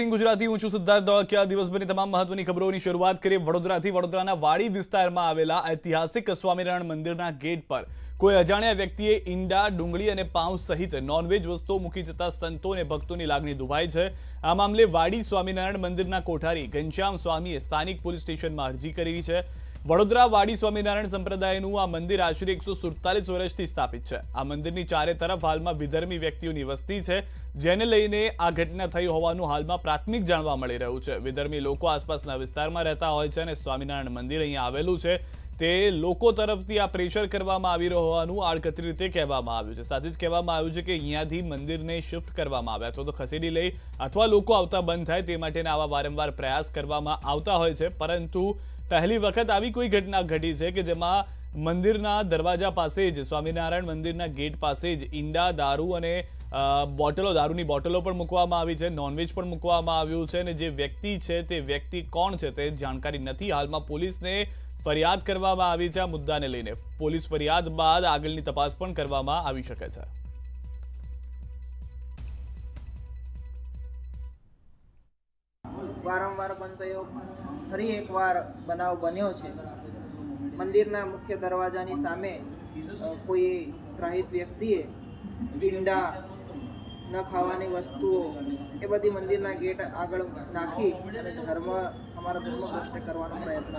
Team Gujarati હું છું સિદ્ધાર્થ ધોળકિયા દિવસભરની તમામ મહત્વની ખબરોની શરૂઆત કરીએ. વડોદરાથી વડોદરાના વાડી વિસ્તારમાં આવેલા ઐતિહાસિક સ્વામિનારાયણ મંદિરના ગેટ પર. કોઈ અજાણ્યા વ્યક્તિએ ઈંડા, ડુંગળી અને પાઉં સહિત નોનવેજ વસ્તુઓ મૂકી જતા સંતો અને ભક્તોની લાગણી દુભાઈ છે. આ મામલે વાડી સ્વામિનારાયણ મંદિરના કોઠારી ઘનશ્યામ સ્વામીએ સ્થાનિક પોલીસ સ્ટેશનમાં અરજી કરી છે. વડોદરા વાડી સ્વામિનારાયણ સંપ્રદાયનું આ મંદિર આશરે એકસો સુડતાલીસ વર્ષથી સ્થાપિત છે. આ મંદિરની ચારે તરફ હાલમાં વિધર્મી વ્યક્તિઓની વસ્તી છે, જેને લઈને આ ઘટના થઈ હોવાનું હાલમાં પ્રાથમિક જાણવા મળી રહ્યું છે. વિધર્મી લોકો આસપાસના વિસ્તારમાં રહેતા હોય છે અને સ્વામિનારાયણ મંદિર અહીંયા આવેલું છે. તે લોકો તરફથી આ પ્રેશર કરવામાં આવી રહ્યું હોવાનું આડકતરી રીતે કહેવામાં આવ્યું છે. સાથે જ કહેવામાં આવ્યું છે કે અહીંયાથી મંદિરને શિફ્ટ કરવામાં આવે અથવા તો ખસેડી લઈ અથવા લોકો આવતા બંધ થાય તે માટેના આવા વારંવાર પ્રયાસ કરવામાં આવતા હોય છે. પરંતુ પહેલી વખત આવી કોઈ ઘટના ઘટી છે કે જેમાં મંદિરના દરવાજા પાસે જ, સ્વામિનારાયણ મંદિરના ગેટ પાસે જ ઈંડા, દારૂ અને બોટલો, દારૂની બોટલો પણ મૂકવામાં આવી છે નોનવેજ પણ મૂકવામાં આવ્યું છે અને જે વ્યક્તિ છે તે વ્યક્તિ કોણ છે તે જાણકારી નથી. હાલમાં પોલીસને ફરિયાદ કરવામાં આવી છે આ મુદ્દાને લઈને. પોલીસ ફરિયાદ બાદ આગળની તપાસ પણ કરવામાં આવી શકે છે. વારંવાર બનતો એવો ફરી એકવાર બનાવ બન્યો છે. મંદિરના મુખ્ય દરવાજાની સામે કોઈ ત્રાહિત વ્યક્તિએ ઈંડા ન ખાવાની વસ્તુઓ એ બધી મંદિરના ગેટ આગળ નાખી અને ધર્મ, અમારા ધર્મ ભ્રષ્ટ કરવાનો પ્રયત્ન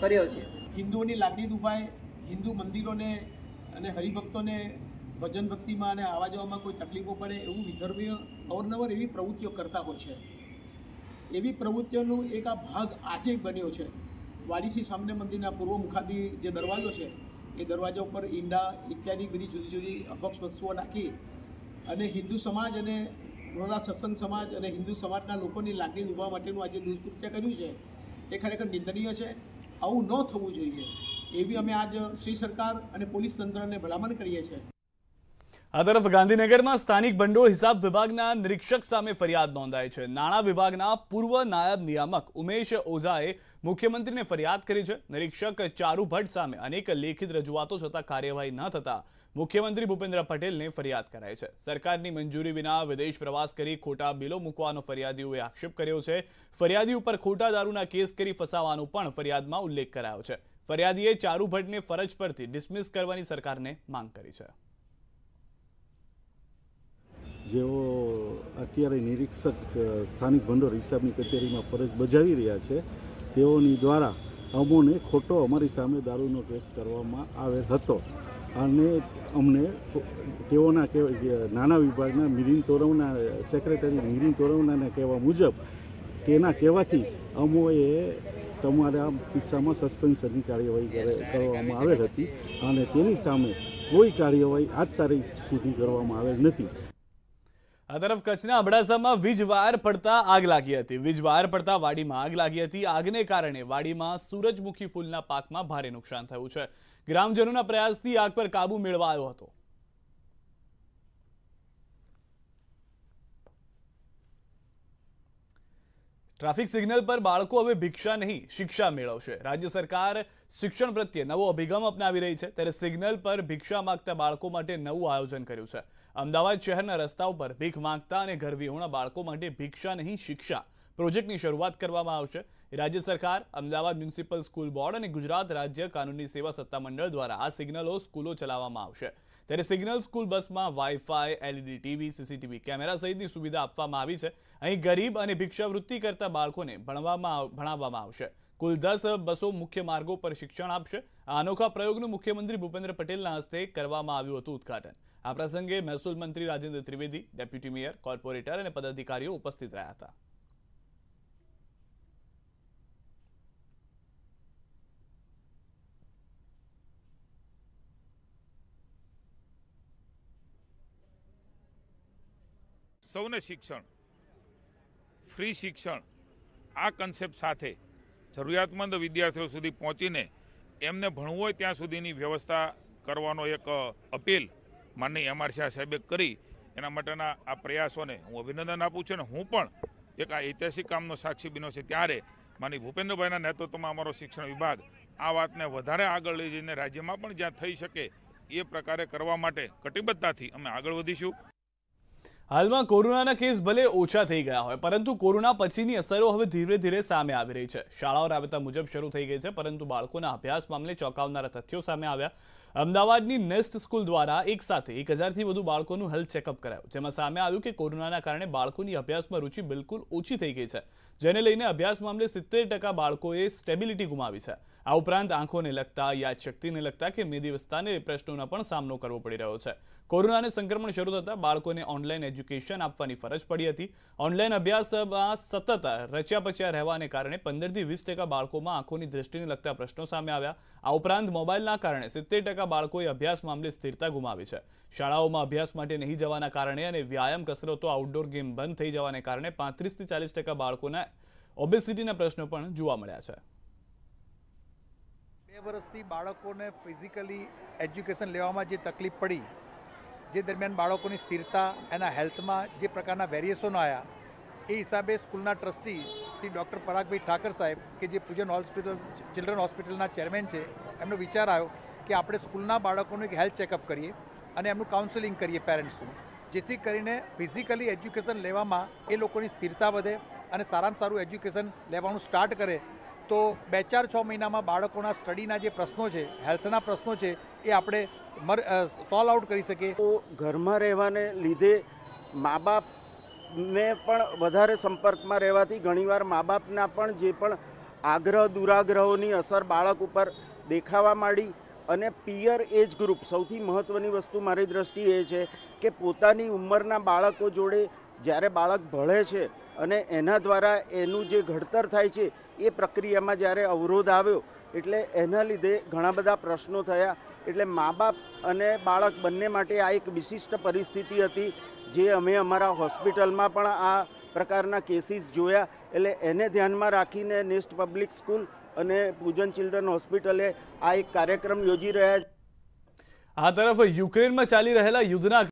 કર્યો છે. હિન્દુઓની લાગણી દુભાય, હિન્દુ મંદિરોને અને હરિભક્તોને ભજન ભક્તિમાં અને આવવા જવામાં કોઈ તકલીફો પડે એવું વિધર્મીય અવરનવર એવી પ્રવૃત્તિઓ કરતા હોય છે. એવી પ્રવૃત્તિઓનું એક આ ભાગ આજે બન્યો છે. વાડીસી સામને મંદિરના પૂર્વ મુખાદી જે દરવાજો છે, એ દરવાજા ઉપર ઈંડા ઇત્યાદિ બધી જુદી જુદી અપક્ષ વસ્તુઓ નાખી અને હિન્દુ સમાજ અને વડોદરા સત્સંગ સમાજ અને હિન્દુ સમાજના લોકોની લાગણી દુભાવવા માટેનું આજે દુષ્કૃત્ય કર્યું છે. એ ખરેખર નિંદનીય છે. આવું ન થવું જોઈએ. એવી અમે આજ શ્રી સરકાર અને પોલીસ તંત્રને ભલામણ કરીએ છીએ. આ તરફ ગાંધીનગરમાં સ્થાનિક ભંડોળ હિસાબ વિભાગના નિરીક્ષક સામે ફરિયાદ નોંધાઈ છે. નાણાં વિભાગના પૂર્વ નાયબ નિયામક ઉમેશ ઓઝાએ મુખ્યમંત્રીને ફરિયાદ કરી છે. નિરીક્ષક ચારુ ભટ્ટ સામે અનેક લેખિત રજૂઆતો છતાં કાર્યવાહી ન થતા મુખ્યમંત્રી ભૂપેન્દ્ર પટેલને ફરિયાદ કરાઈ છે. સરકારની મંજૂરી વિના વિદેશ પ્રવાસ કરી ખોટા બિલો મૂકવાનો ફરિયાદીઓએ આક્ષેપ કર્યો છે. ફરિયાદી ઉપર ખોટા દારૂના કેસ કરી ફસાવાનો પણ ફરિયાદમાં ઉલ્લેખ કરાયો છે. ફરિયાદીએ ચારુ ભટ્ટને ફરજ પરથી ડિસમિસ કરવાની સરકારને માંગ કરી છે. જેઓ અત્યારે નિરીક્ષક સ્થાનિક ભંડોળ હિસાબની કચેરીમાં ફરજ બજાવી રહ્યા છે, તેઓની દ્વારા અમોને ખોટો અમારી સામે દારૂનો કેસ કરવામાં આવેલ હતો. અને અમને તેઓના કહેવાય નાના વિભાગના મિલિન તોરવના, સેક્રેટરી મિલિન તોરવનાના કહેવા મુજબ, તેના કહેવાથી અમોએ તમારા કિસ્સામાં સસ્પેન્શનની કાર્યવાહી કરે- કરવામાં આવેલ હતી અને તેની સામે કોઈ કાર્યવાહી આજ તારીખ સુધી કરવામાં આવેલ નથી. આ તરફ કચ્છના અબડાસામાં વીજ વાયર પડતા આગ લાગી હતી. વીજ વાયર પડતા વાડીમાં આગ લાગી હતી. આગને કારણે વાડીમાં સૂરજમુખી ફૂલના પાકમાં ભારે નુકસાન થયું છે. ગ્રામજનોના પ્રયાસથી આગ પર કાબુ મેળવાયો હતો. ટ્રાફિક સિગ્નલ પર બાળકો હવે ભિક્ષા નહીં, શિક્ષા મેળવશે. રાજ્ય સરકાર શિક્ષણ પ્રત્યે નવો અભિગમ અપનાવી રહી છે, ત્યારે સિગ્નલ પર ભિક્ષા માંગતા બાળકો માટે નવું આયોજન કર્યું છે. અમદાવાદ શહેરના રસ્તા ઉપર ભીખ માંગતા અને ઘર વિહોણા બાળકો માટે ભિક્ષા નહીં, શિક્ષા પ્રોજેક્ટની શરૂઆત કરવામાં આવશે. રાજ્ય સરકાર, અમદાવાદ મ્યુનિસિપલ સ્કૂલ બોર્ડ અને ગુજરાત રાજ્ય કાનૂની સેવા સત્તામંડળ દ્વારા આ સિગ્નલો સ્કૂલો ચલાવવામાં આવશે. ત્યારે સિગ્નલ સ્કૂલ બસમાં wifi LED TV CCTV camera સહિતની સુવિધા આપવામાં આવી છે. અહીં ગરીબ અને ભિક્ષાવૃત્તિ કરતા બાળકોને ભણવામાં ભણાવવામાં આવશે. કુલ દસ બસો મુખ્ય માર્ગો પર શિક્ષણ આપશે. આ અનોખા પ્રયોગનું મુખ્યમંત્રી ભૂપેન્દ્ર પટેલના હસ્તે કરવામાં આવ્યું હતું ઉદ્ઘાટન. આ પ્રસંગે મહેસૂલ મંત્રી Rajendra Trivedi, deputy mayor, corporator અને પદાધિકારીઓ ઉપસ્થિત રહ્યા હતા. સૌને શિક્ષણ, ફ્રી શિક્ષણ, આ કન્સેપ્ટ સાથે જરૂરિયાતમંદ વિદ્યાર્થીઓ સુધી પહોંચીને એમને ભણવું હોય ત્યાં સુધીની વ્યવસ્થા કરવાનો એક અપીલ માનની એમ આર શાહ સાહેબે કરી. એના માટેના આ પ્રયાસોને હું અભિનંદન આપું છું અને હું પણ એક આ ઐતિહાસિક કામનો સાક્ષી બન્યો છે ત્યારે માની ભૂપેન્દ્રભાઈના નેતૃત્વમાં અમારો શિક્ષણ વિભાગ આ વાતને વધારે આગળ લઈ જઈને રાજ્યમાં પણ જ્યાં થઈ શકે એ પ્રકારે કરવા માટે કટિબદ્ધતાથી અમે આગળ વધીશું. હાલમાં કોરોનાના કેસ ભલે ઓછા થઈ ગયા હોય, પરંતુ કોરોના પછીની અસરો હવે ધીરે ધીરે સામે આવી રહી છે. શાળાઓ રાબેતા મુજબ શરૂ થઈ ગઈ છે, પરંતુ બાળકોના અભ્યાસ મામલે ચોંકાવનારા તથ્યો સામે આવ્યા. અમદાવાદની નેસ્ટ સ્કૂલ દ્વારા એક સાથે એક હજારથી વધુ બાળકોનું હેલ્થ ચેકઅપ કરાયું, જેમાં સામે આવ્યું કે કોરોનાના કારણે બાળકોની અભ્યાસમાં રુચિ બિલકુલ ઓછી થઈ ગઈ છે, જેને લઈને અભ્યાસ મામલે સિત્તેર ટકા બાળકોએ સ્ટેબિલિટી ગુમાવી છે. આ ઉપરાંત આંખોને લગતા, યાદશક્તિને લગતા કે મેદી વિસ્તારને પ્રશ્નોનો પણ સામનો કરવો પડી રહ્યો છે. કોરોનાને સંક્રમણ શરૂ થતાં બાળકોને ઓનલાઈન એજ્યુકેશન આપવાની ફરજ પડી હતી. ઓનલાઈન અભ્યાસમાં સતત રચ્યા પચ્યા રહેવાને કારણે પંદરથી વીસ ટકા બાળકોમાં આંખોની દ્રષ્ટિને લગતા પ્રશ્નો સામે આવ્યા. આ ઉપરાંત મોબાઈલના કારણે સિત્તેર ટકા બાળકોએ અભ્યાસ મામલે સ્થિરતા ગુમાવી છે. શાળાઓમાં અભ્યાસ માટે નહીં જવાના કારણે અને વ્યાયામ કસરતો આઉટડોર ગેમ બંધ થઈ જવાને કારણે પાંત્રીસથી ચાલીસ ટકા બાળકોના ઓબેસિટીના પ્રશ્નો પણ જોવા મળ્યા છે. બે વર્ષથી બાળકોને ફિઝિકલી એજ્યુકેશન લેવામાં જે તકલીફ પડી, જે દરમિયાન બાળકોની સ્થિરતા એના હેલ્થમાં જે પ્રકારના વેરિએશનો આવ્યા એ હિસાબે સ્કૂલના ટ્રસ્ટી શ્રી ડૉક્ટર પરાગભાઈ ઠાકર સાહેબ કે જે પૂજન હોસ્પિટલ, ચિલ્ડ્રન હોસ્પિટલના ચેરમેન છે, એમનો વિચાર આવ્યો કે આપણે સ્કૂલના બાળકોનું એક હેલ્થ ચેકઅપ કરીએ અને એમનું કાઉન્સેલિંગ કરીએ પેરેન્ટ્સનું, જેથી કરીને ફિઝિકલી એજ્યુકેશન લેવામાં એ લોકોની સ્થિરતા વધે અને સારામાં સારું એજ્યુકેશન લેવાનું સ્ટાર્ટ કરે. તો બે ચાર છ મહિનામાં બાળકોના સ્ટડીના જે પ્રશ્નો છે, હેલ્થના પ્રશ્નો છે, એ આપણે સોલ્વ આઉટ કરી શકીએ. તો ઘરમાં રહેવાને લીધે મા બાપને પણ વધારે સંપર્કમાં રહેવાથી ઘણીવાર મા બાપના પણ જે પણ આગ્રહ, દુરાગ્રહોની અસર બાળક ઉપર દેખાવા માંડી અને પિયર એજ ગ્રુપ સૌથી મહત્ત્વની વસ્તુ મારી દ્રષ્ટિએ એ છે કે પોતાની ઉંમરના બાળકો જોડે જ્યારે બાળક ભળે છે અને એના દ્વારા એનું જે ઘડતર થાય છે એ પ્રક્રિયામાં જ્યારે અવરોધ આવ્યો એટલે એના લીધે ઘણા બધા પ્રશ્નો થયા એટલે મા બાપ અને બાળક બંને માટે આ એક વિશિષ્ટ પરિસ્થિતિ હતી, જે અમે અમારા હોસ્પિટલમાં પણ આ પ્રકારના કેસીસ જોયા. એટલે એને ધ્યાનમાં રાખીને નેસ્ટ પબ્લિક સ્કૂલ અને પૂજન ચિલ્ડ્રન હોસ્પિટલે આ એક કાર્યક્રમ યોજી રહ્યા આ તરફ યુક્રેનમાં ચાલી રહેલા યુદ્ધના